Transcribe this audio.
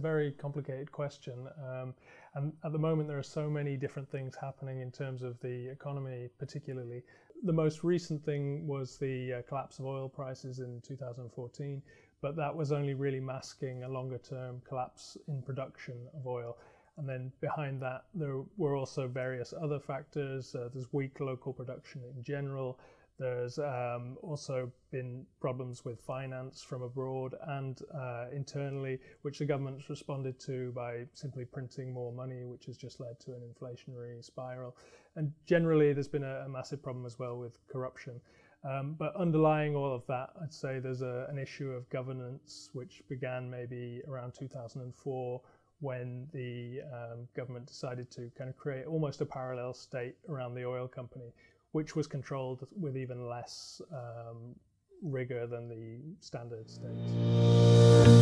very complicated question. Um, and at the moment, there are so many different things happening in terms of the economy, particularly. The most recent thing was the uh, collapse of oil prices in 2014, but that was only really masking a longer term collapse in production of oil. And then behind that, there were also various other factors. Uh, there's weak local production in general. There's um, also been problems with finance from abroad and uh, internally, which the government's responded to by simply printing more money, which has just led to an inflationary spiral. And generally, there's been a, a massive problem as well with corruption. Um, but underlying all of that, I'd say there's a, an issue of governance, which began maybe around 2004 when the um, government decided to kind of create almost a parallel state around the oil company, which was controlled with even less um, rigor than the standard states.